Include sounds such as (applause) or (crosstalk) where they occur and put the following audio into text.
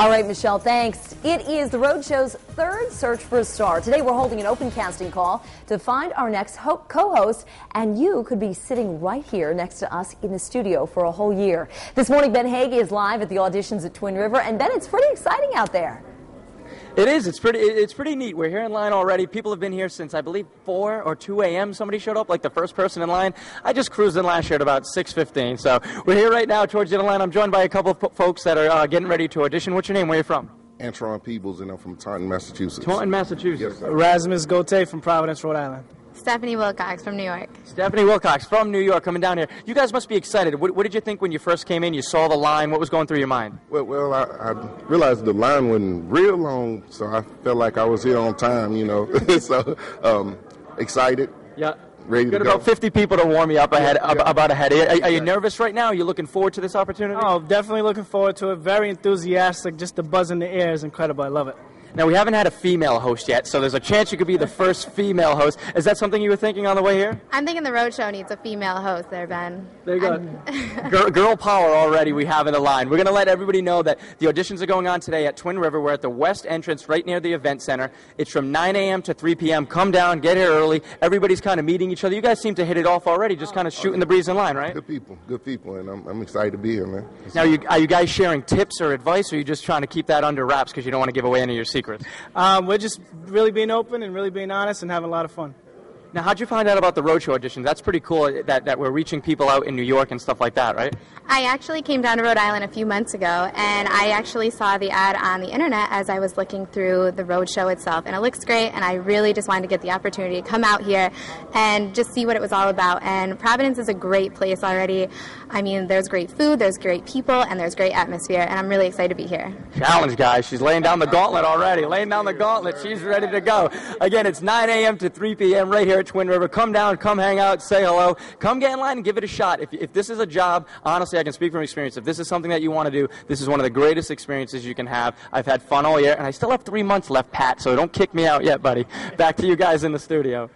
All right, Michelle, thanks. It is the Rhode Show's third search for a star. Today we're holding an open casting call to find our next co-host, and you could be sitting right here next to us in the studio for a whole year. This morning, Ben Hague is live at the auditions at Twin River, and Ben, it's pretty exciting out there. It is. It's pretty. It's pretty neat. We're here in line already. People have been here since I believe 4 or 2 a.m. Somebody showed up, like the first person in line. I just cruised in last year at about 6:15. So we're here right now towards the end of line. I'm joined by a couple of folks that are uh, getting ready to audition. What's your name? Where are you from? Antron Peebles, and I'm from Taunton, Massachusetts. Taunton, Massachusetts. Yes, Erasmus Gote from Providence, Rhode Island. Stephanie Wilcox from New York. Stephanie Wilcox from New York coming down here. You guys must be excited. What, what, did you think when you first came in? You saw the line. What was going through your mind? Well, well, I, I realized the line wasn't real long, so I felt like I was here on time. You know, (laughs) so um, excited. Yeah. Ready Got to go. about 50 people to warm you up ahead, Yeah, yeah. about ahead. Are, are you Yeah. nervous right now? Are you looking forward to this opportunity? Oh, definitely looking forward to it. Very enthusiastic. Just the buzz in the air is incredible. I love it. Now we haven't had a female host yet, so there's a chance you could be the first female host. Is that something you were thinking on the way here? I'm thinking the Rhode Show needs a female host there, Ben. There you go. (laughs) girl, girl power already we have in the line. We're going to let everybody know that the auditions are going on today at Twin River. We're at the west entrance right near the event center. It's from 9 a.m. to 3 p.m. Come down, get here early. Everybody's kind of meeting each other. You guys seem to hit it off already, just kind of oh, shooting the breeze in line, right? Good people, good people, and I'm, I'm excited to be here, man. Now, you, are you guys sharing tips or advice, or are you just trying to keep that under wraps because you don't want to give away any of your secrets? Um, we're just really being open and really being honest and having a lot of fun. Now, how'd you find out about the Rhode Show auditions? That's pretty cool that, that we're reaching people out in New York and stuff like that, right? I actually came down to Rhode Island a few months ago, and I actually saw the ad on the internet as I was looking through the Rhode Show itself, and it looks great. And I really just wanted to get the opportunity to come out here and just see what it was all about. And Providence is a great place already. I mean, there's great food, there's great people, and there's great atmosphere, and I'm really excited to be here. Challenge, guys. She's laying down the gauntlet already. Laying down the gauntlet. She's ready to go. Again, it's 9 a.m. to 3 p.m. right here at Twin River. Come down, come hang out, say hello. Come get in line and give it a shot. If, if this is a job, honestly, I can speak from experience. If this is something that you want to do, this is one of the greatest experiences you can have. I've had fun all year, and I still have three months left, Pat, so don't kick me out yet, buddy. Back to you guys in the studio.